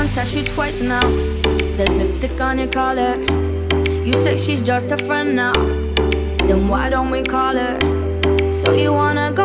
once, I shoot twice now. There's lipstick on your collar. You say she's just a friend now. Then why don't we call her? So you wanna go?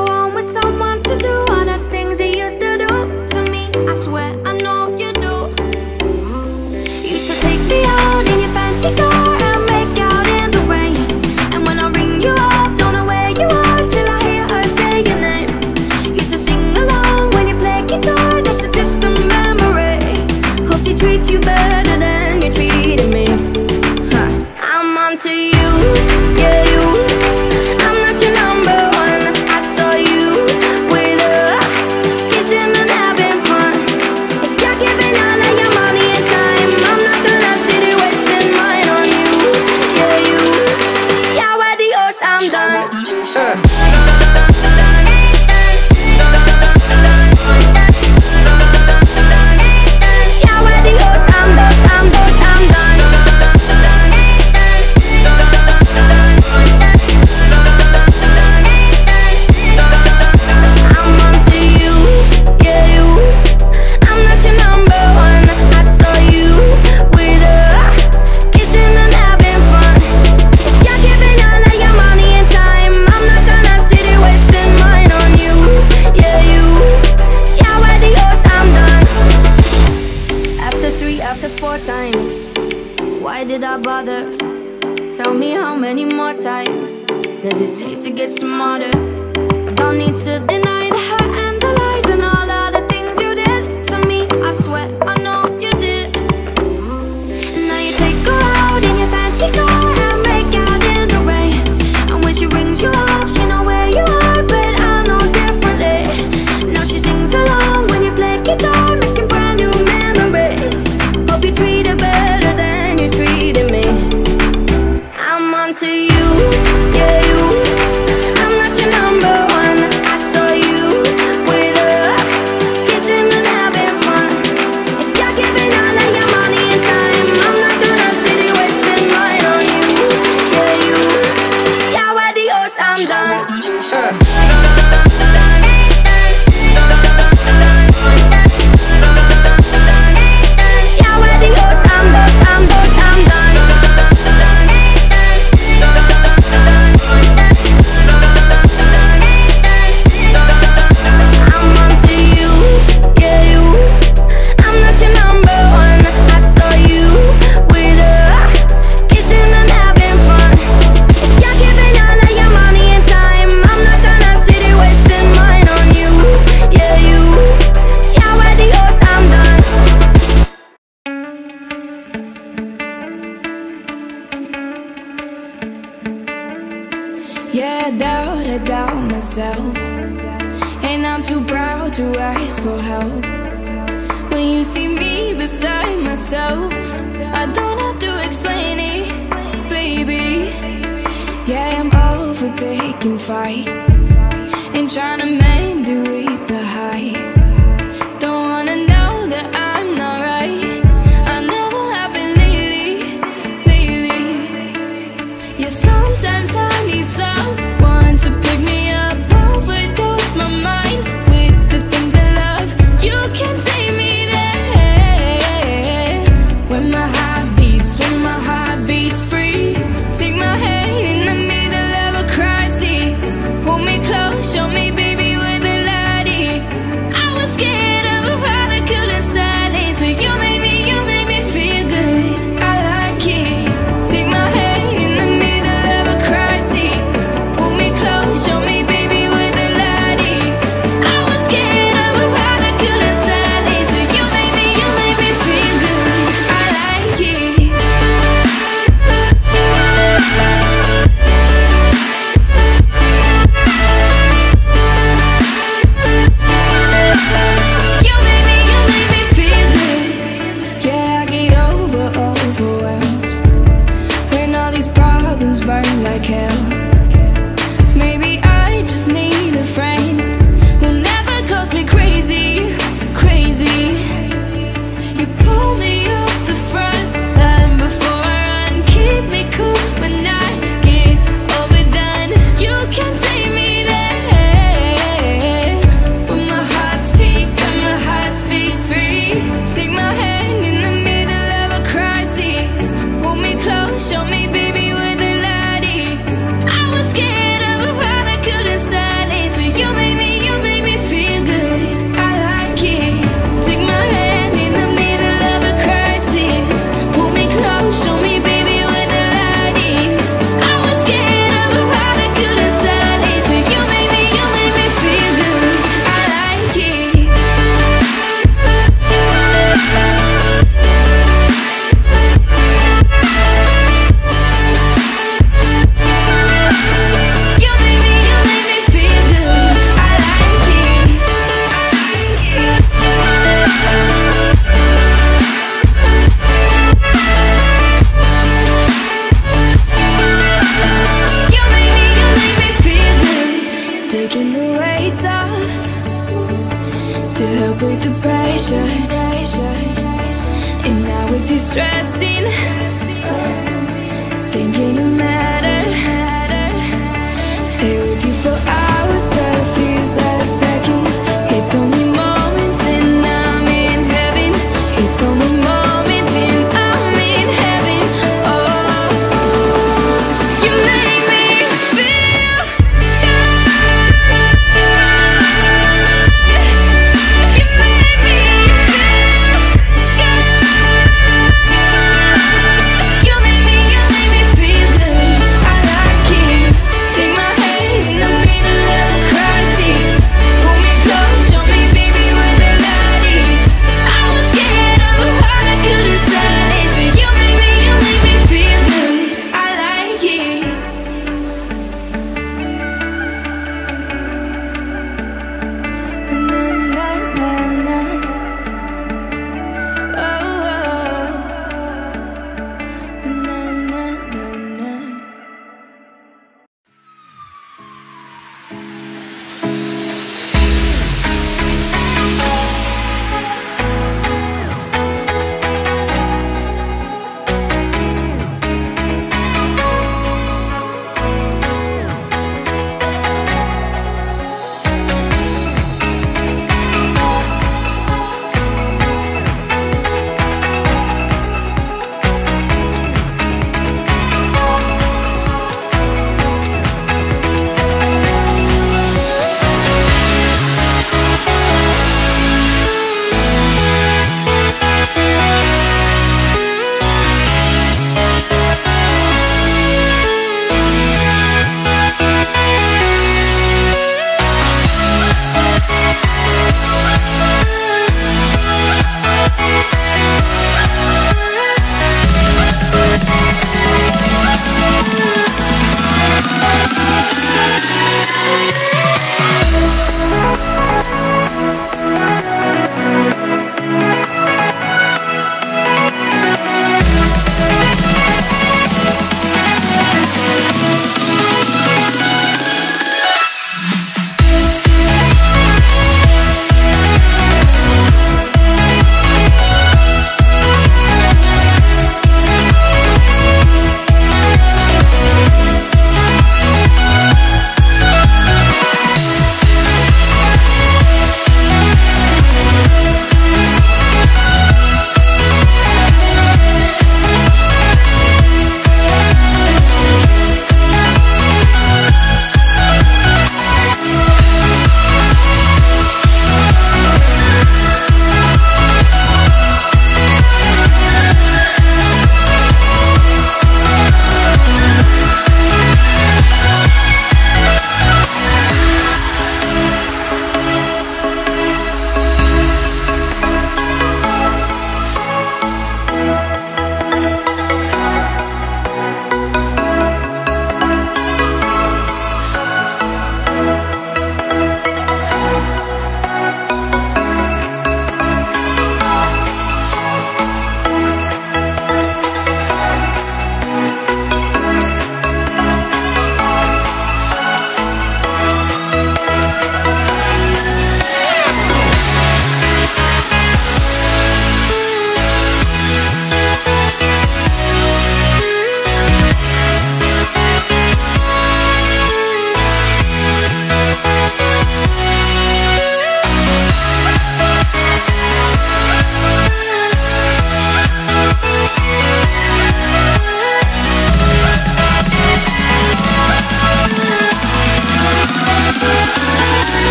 Why did I bother? Tell me how many more times does it take to get smarter? I don't need to. Yeah, I doubt, I doubt myself. And I'm too proud to ask for help. When you see me beside myself I don't have to explain it, baby. Yeah, I'm over picking fights And trying to make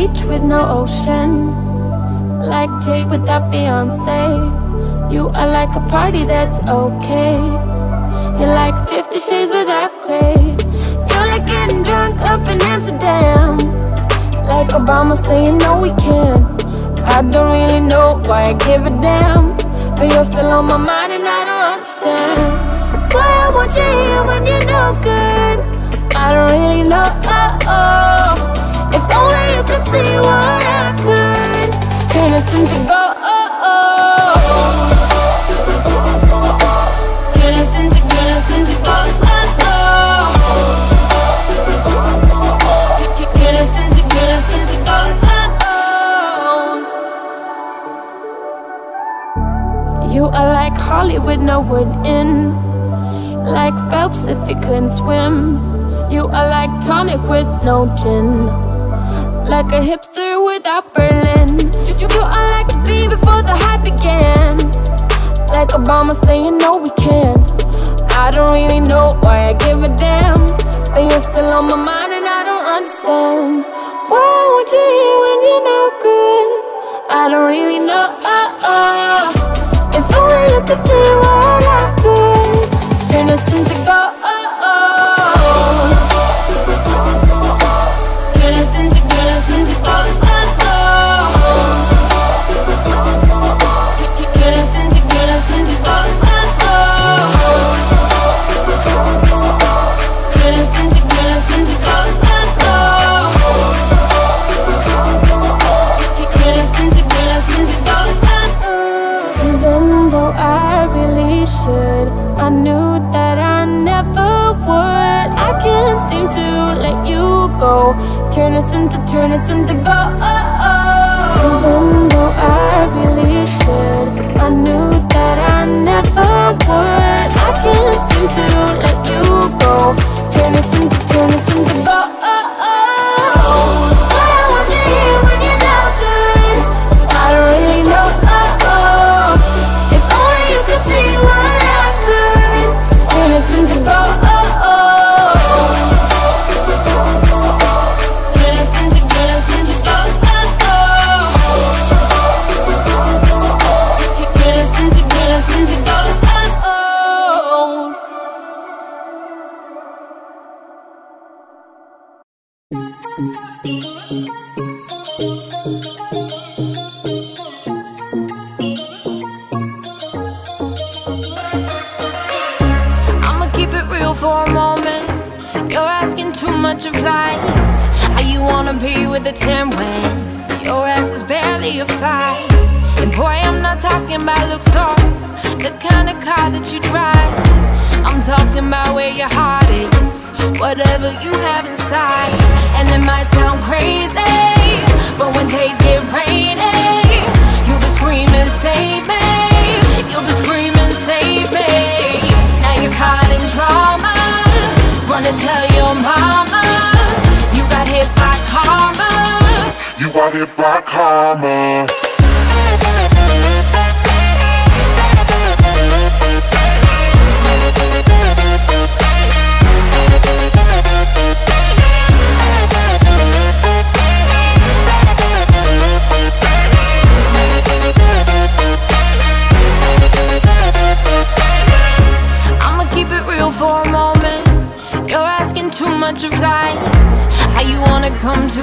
beach with no ocean, like Jay without Beyonce. You are like a party that's okay. You're like 50 shades without gray. You're like getting drunk up in Amsterdam, like Obama saying no we can't. I don't really know why I give a damn, but you're still on my mind and I don't understand why I want you here when you're no good. I don't really know. Oh, oh. If only you could see what I could turn us into gold. Turn us into, turn us into gold. Turn us into, turn us into gold. You are like Hollywood, no wood in, like Phelps if he couldn't swim. You are like tonic with no gin like a hipster without Berlin. You, you are like a bee before the hype began. Like Obama saying no, we can't. I don't really know why I give a damn, but you're still on my mind and I don't understand why I want you here when you're no good. I don't really know. If only you could see what I could turn us into gold. Turn us into gold. Even though I really should, I knew that I never would. I can't seem to let you go. Turn us for a moment. You're asking too much of life. How you wanna be with a 10 when your ass is barely a 5? And boy, I'm not talking about looks or the kind of car that you drive. I'm talking about where your heart is, whatever you have And it might sound crazy, but when days get rainy, you'll be screaming, save me. You'll be screaming, save me. Now you're caught in drama. Run and tell your mama. You got hit by karma. You got hit by karma.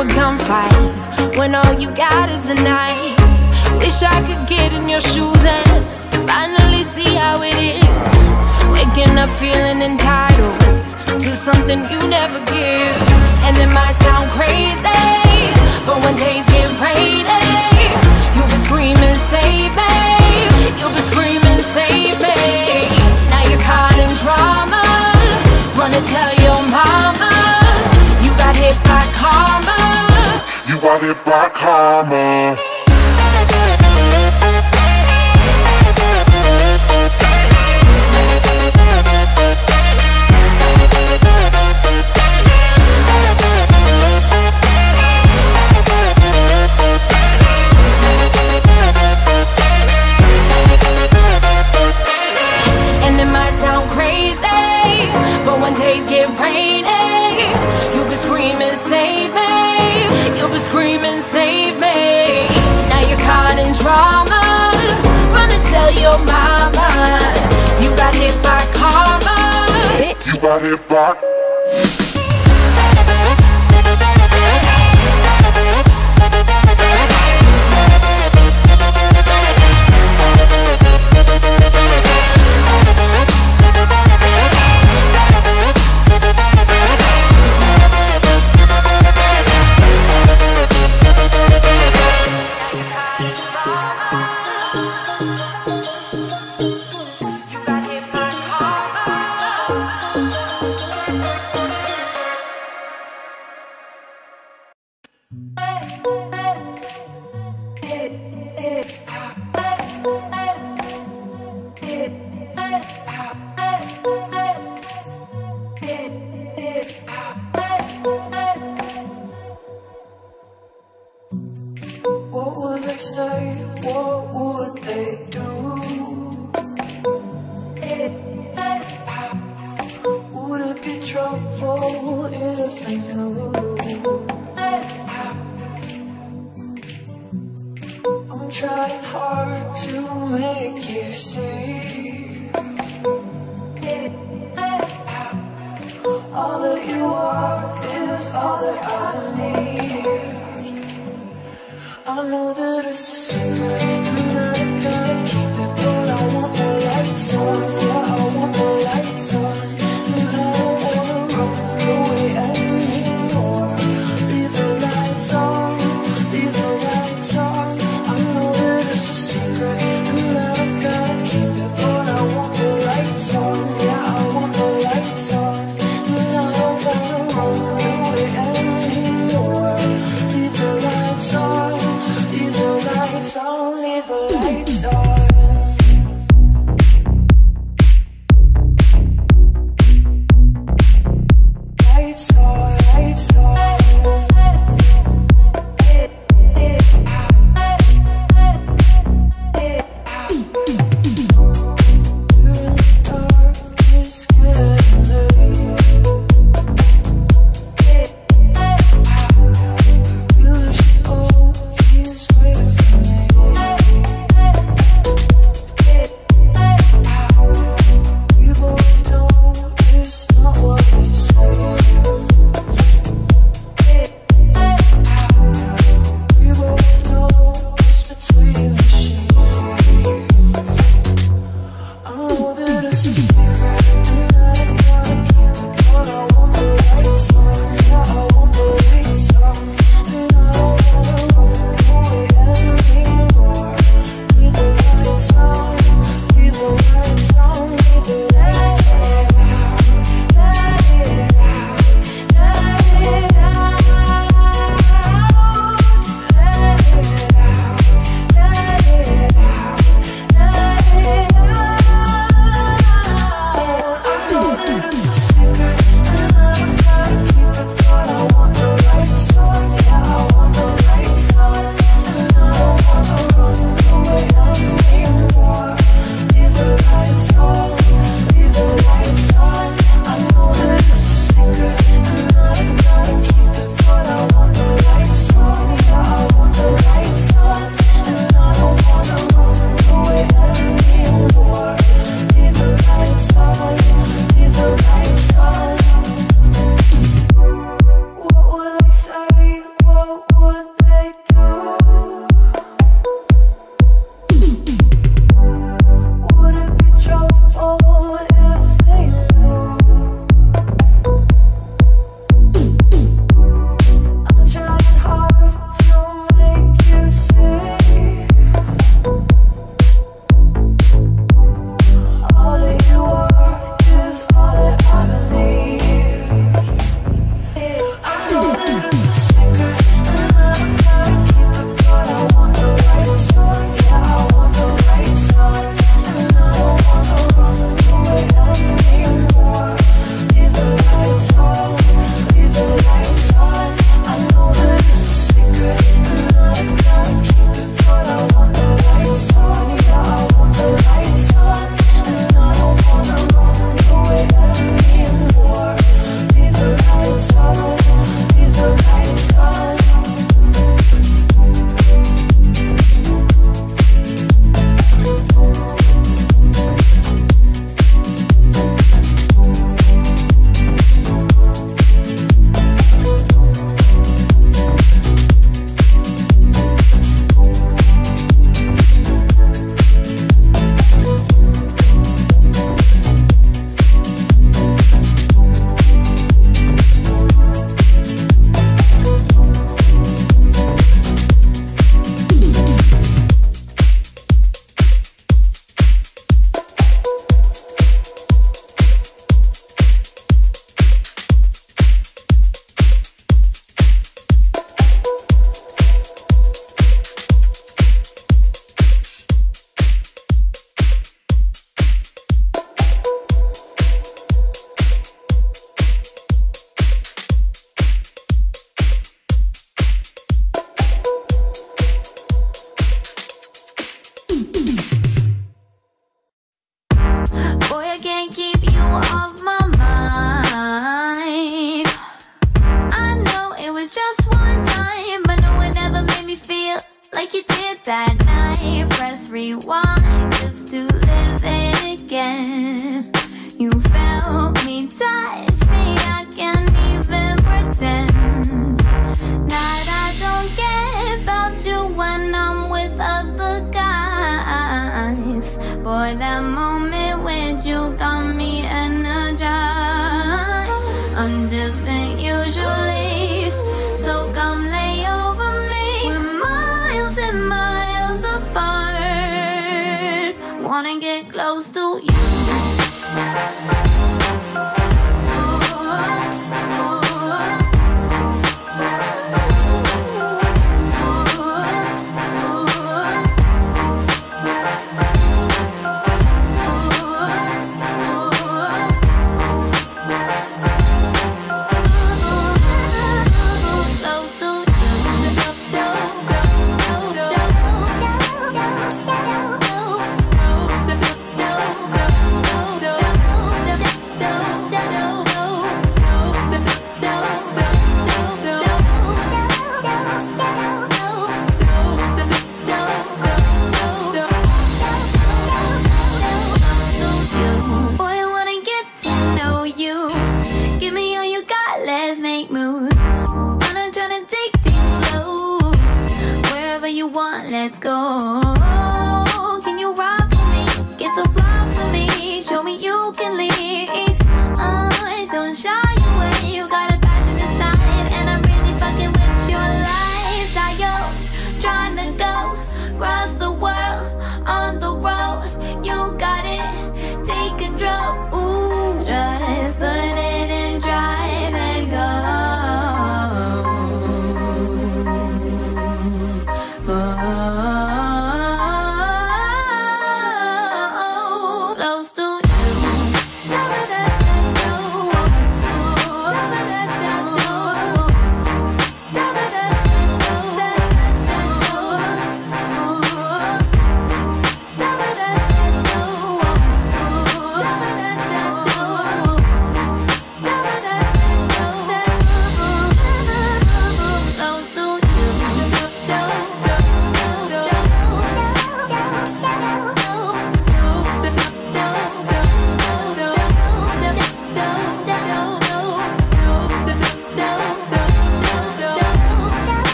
A gunfight when all you got is a knife? Wish I could get in your shoes and finally see how it is. Waking up feeling entitled to something you never give. And it might What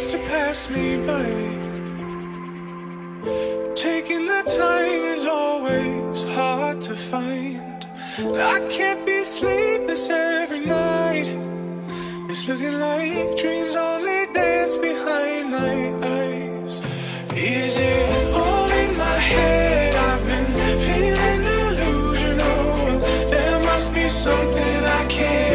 seems to pass me by. Taking the time is always hard to find. I can't be sleepless every night. It's looking like dreams only dance behind my eyes. Is it all in my head? I've been feeling delusional. There must be something I can't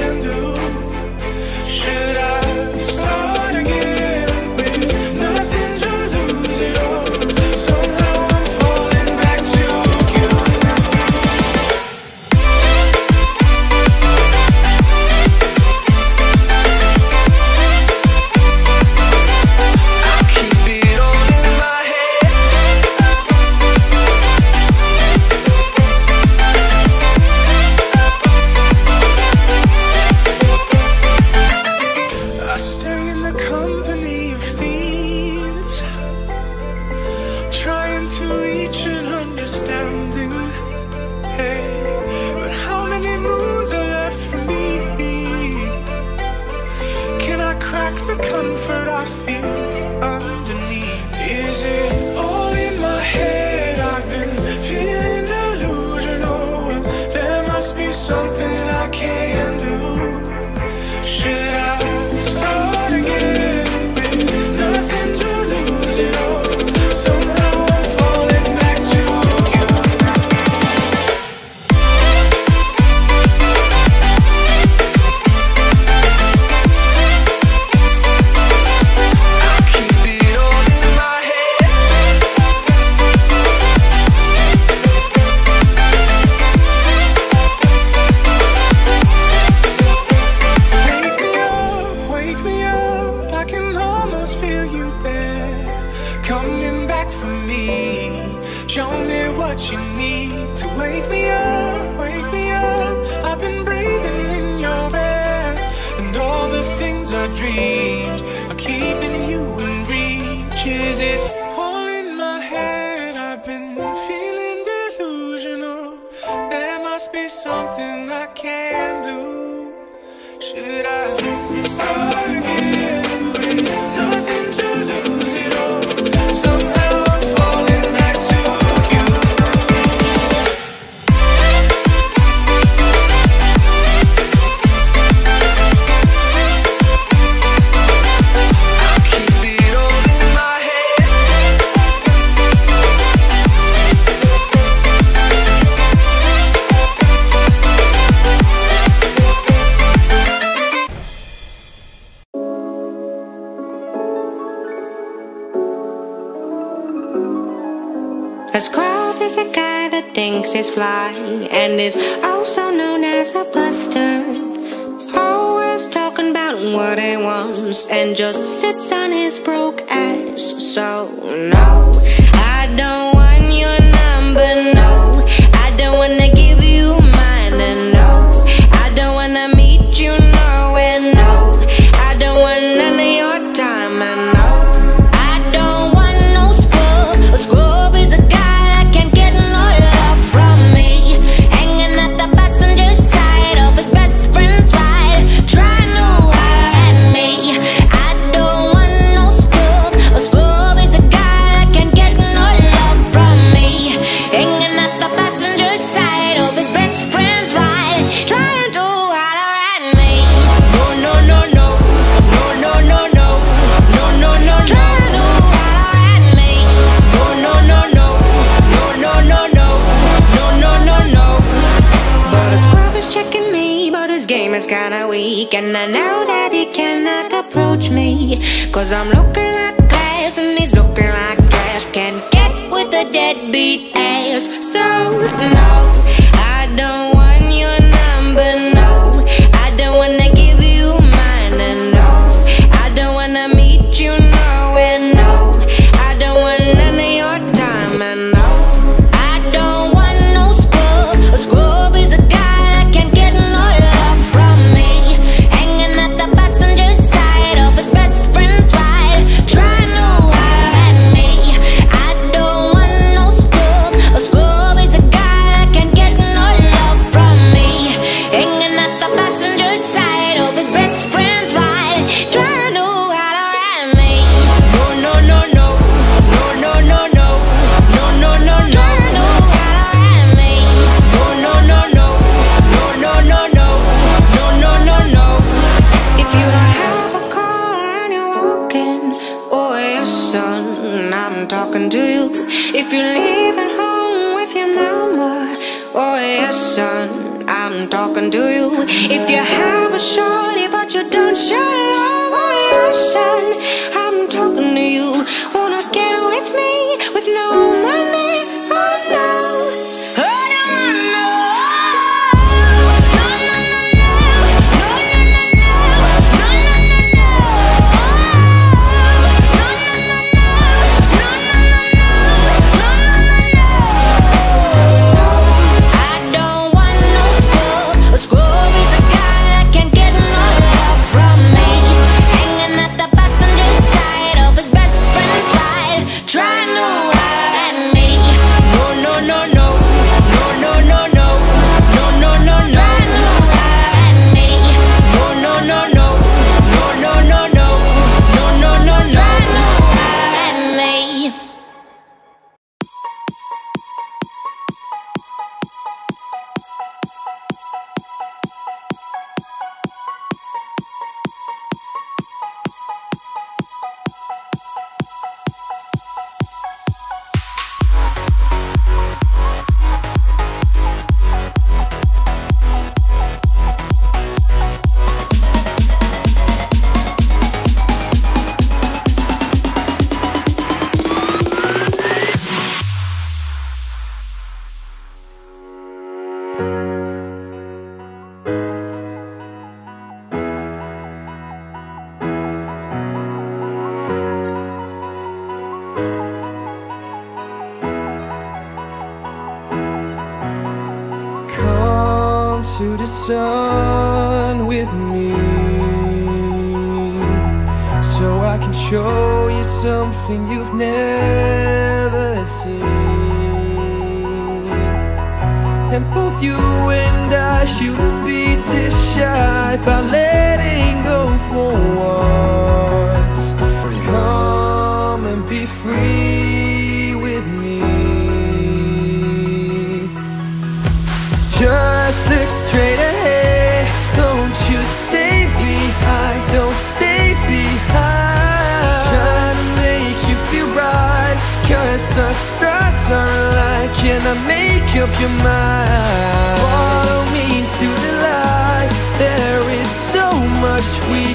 fly and is also known as a buster. Always talking about what he wants and just sits on his broke ass. So, no, I don't. Cause I'm looking like glass and he's looking like trash. Can't get with a deadbeat ass. So, no. Now make up your mind. Follow me to the light. There is so much we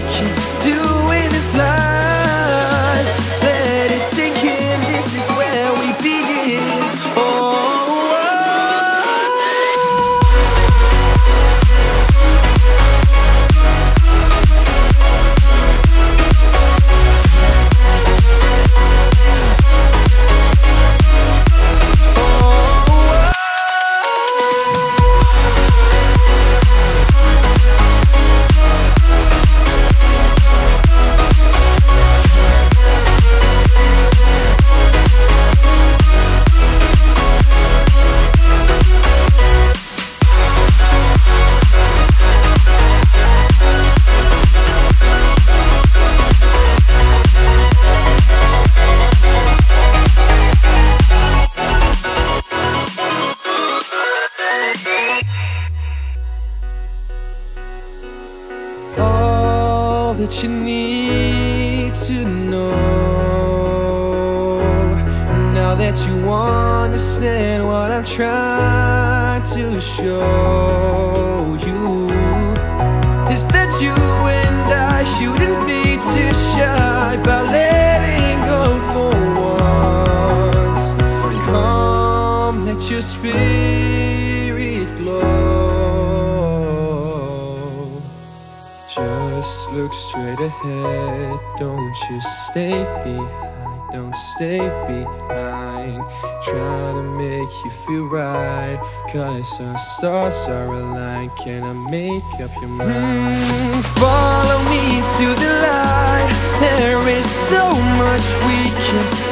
Just look straight ahead. Don't you stay behind. Don't stay behind. Try to make you feel right. Cause our stars are aligned. Can I make up your mind? Mm, follow me to the light. There is so much we can